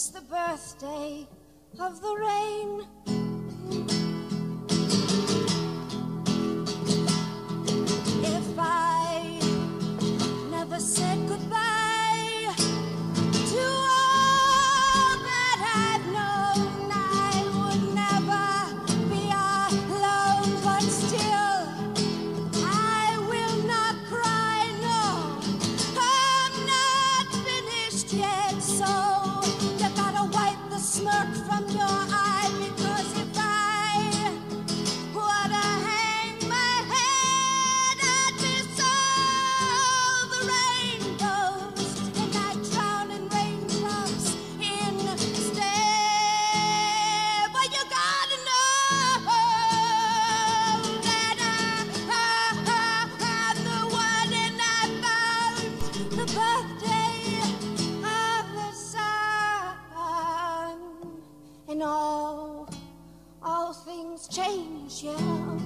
It's the birthday of the change, yeah.